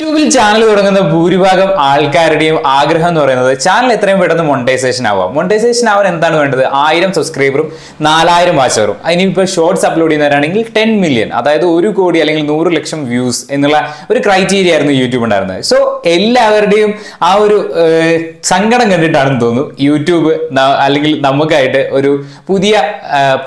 യൂട്യൂബിൽ ചാനൽ തുടങ്ങുന്ന ഭൂരിഭാഗം ആൾക്കാരുടെയും ആഗ്രഹം എന്ന് പറയുന്നത് ചാനൽ എത്രയും പെട്ടെന്ന് മോണിറ്റൈസേഷൻ ആവുക. മോണിറ്റൈസേഷൻ ആവാൻ എന്താണ് വേണ്ടത്? ആയിരം സബ്സ്ക്രൈബറും നാലായിരം വാച്ചവറും അതിനിപ്പോൾ ഷോർട്സ് അപ്ലോഡ് ചെയ്യുന്നവരാണെങ്കിൽ ടെൻ മില്യൺ അതായത് ഒരു കോടി അല്ലെങ്കിൽ നൂറ് ലക്ഷം വ്യൂസ് എന്നുള്ള ഒരു ക്രൈറ്റീരിയ ആയിരുന്നു യൂട്യൂബ് ഉണ്ടായിരുന്നത്. സോ എല്ലാവരുടെയും ആ ഒരു സങ്കടം കണ്ടിട്ടാണെന്ന് തോന്നുന്നു യൂട്യൂബ് അല്ലെങ്കിൽ നമുക്കായിട്ട് ഒരു പുതിയ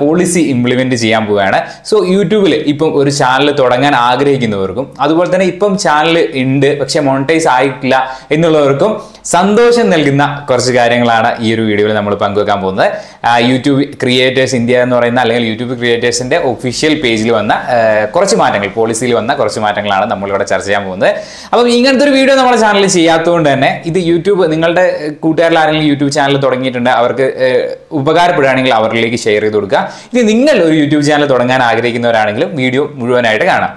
പോളിസി ഇംപ്ലിമെന്റ് ചെയ്യാൻ പോവുകയാണ്. സോ യൂട്യൂബിൽ ഇപ്പം ഒരു ചാനൽ തുടങ്ങാൻ ആഗ്രഹിക്കുന്നവർക്കും അതുപോലെ തന്നെ ഇപ്പം ചാനൽ ഉണ്ട്. പക്ഷെ മോണിറ്റൈസ് ആയിട്ടില്ല എന്നുള്ളവർക്കും സന്തോഷം നൽകുന്ന കുറച്ച് കാര്യങ്ങളാണ് ഈ ഒരു വീഡിയോയിൽ നമ്മൾ പങ്കുവെക്കാൻ പോകുന്നത്. യൂട്യൂബ് ക്രിയേറ്റേഴ്സ് ഇന്ത്യ എന്ന് പറയുന്ന അല്ലെങ്കിൽ യൂട്യൂബ് ക്രിയേറ്റേഴ്സിന്റെ ഒഫീഷ്യൽ പേജിൽ വന്ന കുറച്ച് മാറ്റങ്ങൾ പോളിസിയിൽ വന്ന കുറച്ച് മാറ്റങ്ങളാണ് നമ്മളിവിടെ ചർച്ച ചെയ്യാൻ പോകുന്നത്. അപ്പം ഇങ്ങനത്തെ ഒരു വീഡിയോ നമ്മുടെ ചാനലിൽ ചെയ്യാത്തതുകൊണ്ട് തന്നെ ഇത് യൂട്യൂബ് നിങ്ങളുടെ കൂട്ടുകാരിൽ ആരെങ്കിലും യൂട്യൂബ് ചാനൽ തുടങ്ങിയിട്ടുണ്ട് അവർക്ക് ഉപകാരപ്പെടുകയാണെങ്കിൽ അവരിലേക്ക് ഷെയർ ചെയ്ത് കൊടുക്കുക. ഇത് നിങ്ങൾ ഒരു യൂട്യൂബ് ചാനൽ തുടങ്ങാൻ ആഗ്രഹിക്കുന്നവരാണെങ്കിലും വീഡിയോ മുഴുവനായിട്ട് കാണാം.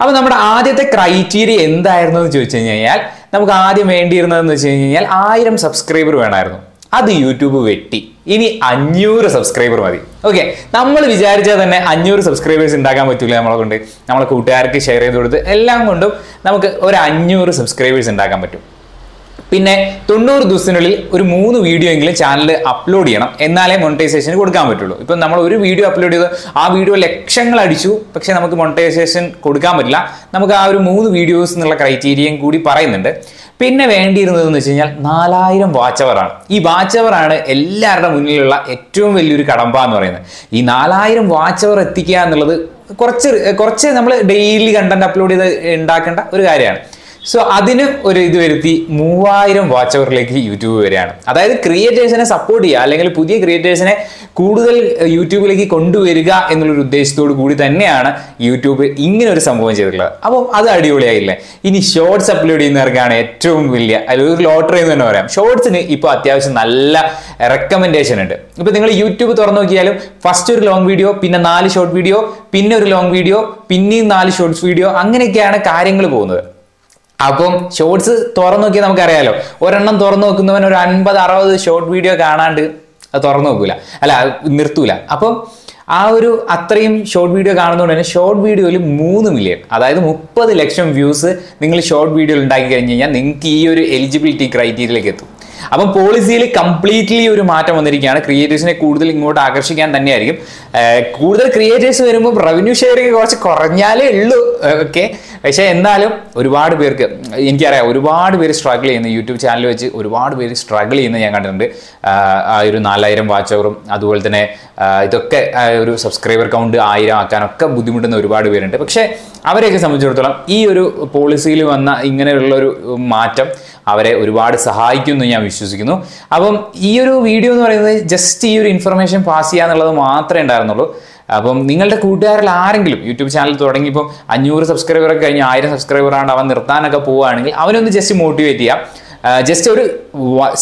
അപ്പൊ നമ്മുടെ ആദ്യത്തെ ക്രൈറ്റീരിയ എന്തായിരുന്നു എന്ന് ചോദിച്ചു കഴിഞ്ഞാൽ നമുക്ക് ആദ്യം വേണ്ടിയിരുന്നതെന്ന് വെച്ച് കഴിഞ്ഞാൽ ആയിരം സബ്സ്ക്രൈബർ വേണമായിരുന്നു. അത് യൂട്യൂബ് വെട്ടി. ഇനി അഞ്ഞൂറ് സബ്സ്ക്രൈബർ മതി. ഓക്കെ നമ്മൾ വിചാരിച്ചാൽ തന്നെ അഞ്ഞൂറ് സബ്സ്ക്രൈബേഴ്സ് ഉണ്ടാക്കാൻ പറ്റില്ല നമ്മളെ കൊണ്ട്. നമ്മളെ കൂട്ടുകാർക്ക് ഷെയർ ചെയ്ത് കൊടുത്ത് എല്ലാം കൊണ്ടും നമുക്ക് ഒരു അഞ്ഞൂറ് സബ്സ്ക്രൈബേഴ്സ് ഉണ്ടാക്കാൻ പറ്റും. പിന്നെ തൊണ്ണൂറ് ദിവസത്തിനുള്ളിൽ ഒരു മൂന്ന് വീഡിയോ എങ്കിലും ചാനൽ അപ്ലോഡ് ചെയ്യണം. എന്നാലേ മോണിറ്റൈസേഷൻ കൊടുക്കാൻ പറ്റുള്ളൂ. ഇപ്പം നമ്മൾ ഒരു വീഡിയോ അപ്ലോഡ് ചെയ്ത് ആ വീഡിയോ ലക്ഷങ്ങൾ അടിച്ചു. പക്ഷേ നമുക്ക് മോണിറ്റൈസേഷൻ കൊടുക്കാൻ പറ്റില്ല. നമുക്ക് ആ ഒരു മൂന്ന് വീഡിയോസ് എന്നുള്ള ക്രൈറ്റീരിയയും കൂടി പറയുന്നുണ്ട്. പിന്നെ വേണ്ടിയിരുന്നത് എന്ന് വെച്ച് കഴിഞ്ഞാൽ നാലായിരം വാച്ച് ആണ്. ഈ വാച്ച് ആണ് എല്ലാവരുടെ മുന്നിലുള്ള ഏറ്റവും വലിയൊരു കടമ്പ എന്ന് പറയുന്നത്. ഈ നാലായിരം വാച്ച് അവർ എത്തിക്കുക എന്നുള്ളത് കുറച്ച് കുറച്ച് നമ്മൾ ഡെയിലി കണ്ടന്റ് അപ്ലോഡ് ചെയ്ത് ഉണ്ടാക്കേണ്ട ഒരു കാര്യമാണ്. സോ അതിന് ഒരു ഇത് വരുത്തി മൂവായിരം വാച്ച് അവറിലേക്ക് യൂട്യൂബ് വരികയാണ്. അതായത് ക്രിയേറ്റേഴ്സിനെ സപ്പോർട്ട് ചെയ്യുക അല്ലെങ്കിൽ പുതിയ ക്രിയേറ്റേഴ്സിനെ കൂടുതൽ യൂട്യൂബിലേക്ക് കൊണ്ടുവരിക എന്നുള്ളൊരു ഉദ്ദേശത്തോടു കൂടി തന്നെയാണ് യൂട്യൂബ് ഇങ്ങനെ ഒരു സംഭവം ചെയ്തിട്ടുള്ളത്. അപ്പോൾ അത് അടിപൊളിയായില്ലേ? ഇനി ഷോർട്സ് അപ്ലോഡ് ചെയ്യുന്നവർക്കാണ് ഏറ്റവും വലിയ അല്ലെങ്കിൽ ഒരു ലോട്ടറി എന്ന് തന്നെ പറയാം. ഷോർട്സിന് ഇപ്പോൾ അത്യാവശ്യം നല്ല റെക്കമെൻഡേഷൻ ഉണ്ട്. ഇപ്പോൾ നിങ്ങൾ യൂട്യൂബ് തുറന്നു നോക്കിയാലും ഫസ്റ്റ് ഒരു ലോങ് വീഡിയോ പിന്നെ നാല് ഷോർട്ട് വീഡിയോ പിന്നെ ഒരു ലോങ് വീഡിയോ പിന്നെയും നാല് ഷോർട്സ് വീഡിയോ അങ്ങനെയൊക്കെയാണ് കാര്യങ്ങൾ പോകുന്നത്. അപ്പം ഷോർട്സ് തുറന്നു നോക്കിയാൽ നമുക്കറിയാലോ. ഒരെണ്ണം തുറന്നു നോക്കുന്നവൻ ഒരു അൻപത് അറുപത് ഷോർട്ട് വീഡിയോ കാണാണ്ട് അത് തുറന്നു നോക്കൂല. അല്ല നിർത്തൂല. അപ്പം ആ ഒരു അത്രയും ഷോർട്ട് വീഡിയോ കാണുന്നതുകൊണ്ട് തന്നെ ഷോർട്ട് വീഡിയോയിൽ മൂന്ന് മില്യൺ അതായത് മുപ്പത് ലക്ഷം വ്യൂസ് നിങ്ങൾ ഷോർട്ട് വീഡിയോ ഉണ്ടാക്കി കഴിഞ്ഞ് കഴിഞ്ഞാൽ നിങ്ങൾക്ക് ഈ ഒരു എലിജിബിലിറ്റി ക്രൈറ്റീരിയയിലേക്ക് എത്തും. അപ്പം പോളിസിയിൽ കംപ്ലീറ്റ്ലി ഒരു മാറ്റം വന്നിരിക്കുകയാണ്. ക്രിയേറ്റേഴ്സിനെ കൂടുതൽ ഇങ്ങോട്ട് ആകർഷിക്കാൻ തന്നെയായിരിക്കും. കൂടുതൽ ക്രിയേറ്റേഴ്സ് വരുമ്പോൾ റവന്യൂ ഷെയറിങ് കുറച്ച് കുറഞ്ഞാലേ ഉള്ളൂ. ഓക്കെ പക്ഷേ എന്നാലും ഒരുപാട് പേർക്ക് എനിക്കറിയാം ഒരുപാട് പേര് സ്ട്രഗിൾ ചെയ്യുന്ന. യൂട്യൂബ് ചാനൽ വെച്ച് ഒരുപാട് പേര് സ്ട്രഗിൾ ചെയ്യുന്ന ഞാൻ കണ്ടിട്ടുണ്ട്. ആ ഒരു നാലായിരം വാച്ച് അവറും അതുപോലെ തന്നെ ഇതൊക്കെ ഒരു സബ്സ്ക്രൈബർ കൗണ്ട് ആയിരം ആക്കാനൊക്കെ ബുദ്ധിമുട്ടുന്ന ഒരുപാട് പേരുണ്ട്. പക്ഷേ അവരെയൊക്കെ സംബന്ധിച്ചിടത്തോളം ഈ ഒരു പോളിസിയിൽ വന്ന ഇങ്ങനെയുള്ള ഒരു മാറ്റം അവരെ ഒരുപാട് സഹായിക്കുമെന്ന് ഞാൻ വിശ്വസിക്കുന്നു. അപ്പം ഈ ഒരു വീഡിയോ എന്ന് പറയുന്നത് ജസ്റ്റ് ഈ ഒരു ഇൻഫർമേഷൻ പാസ് ചെയ്യുക എന്നുള്ളത് മാത്രമേ ഉണ്ടായിരുന്നുള്ളൂ. അപ്പം നിങ്ങളുടെ കൂട്ടുകാരിൽ ആരെങ്കിലും യൂട്യൂബ് ചാനൽ തുടങ്ങിയപ്പോൾ അഞ്ഞൂറ് സബ്സ്ക്രൈബറൊക്കെ കഴിഞ്ഞ് ആയിരം സബ്സ്ക്രൈബർ ആണ് അവൻ നിർത്താനൊക്കെ പോവുകയാണെങ്കിൽ അവനൊന്ന് ജസ്റ്റ് മോട്ടിവേറ്റ് ചെയ്യാം. ജസ്റ്റ് ഒരു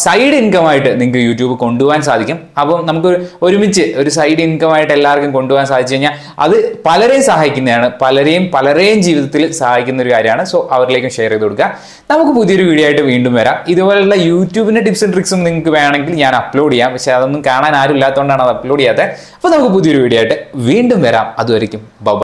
സൈഡ് ഇൻകം ആയിട്ട് നിങ്ങൾക്ക് യൂട്യൂബ് കൊണ്ടുപോകാൻ സാധിക്കും. അപ്പോൾ നമുക്ക് ഒരുമിച്ച് ഒരു സൈഡ് ഇൻകം ആയിട്ട് എല്ലാവർക്കും കൊണ്ടുപോകാൻ സാധിച്ചു കഴിഞ്ഞാൽ അത് പലരെയും സഹായിക്കുന്നതാണ്. പലരെയും പലരെയും ജീവിതത്തിൽ സഹായിക്കുന്ന ഒരു കാര്യമാണ്. സോ അവരിലേക്കും ഷെയർ ചെയ്ത് കൊടുക്കുക. നമുക്ക് പുതിയൊരു വീഡിയോ ആയിട്ട് വീണ്ടും വരാം. ഇതുപോലുള്ള ടിപ്സ് ആൻഡ് ട്രിക്സും നിങ്ങൾക്ക് വേണമെങ്കിൽ ഞാൻ അപ്ലോഡ് ചെയ്യാം. പക്ഷേ അതൊന്നും കാണാൻ ആരും ഇല്ലാത്തതുകൊണ്ടാണ് അത് അപ്ലോഡ് ചെയ്യാത്തത്. അപ്പോൾ നമുക്ക് പുതിയൊരു വീഡിയോ ആയിട്ട് വീണ്ടും വരാം. അതുവരെയും ബൈ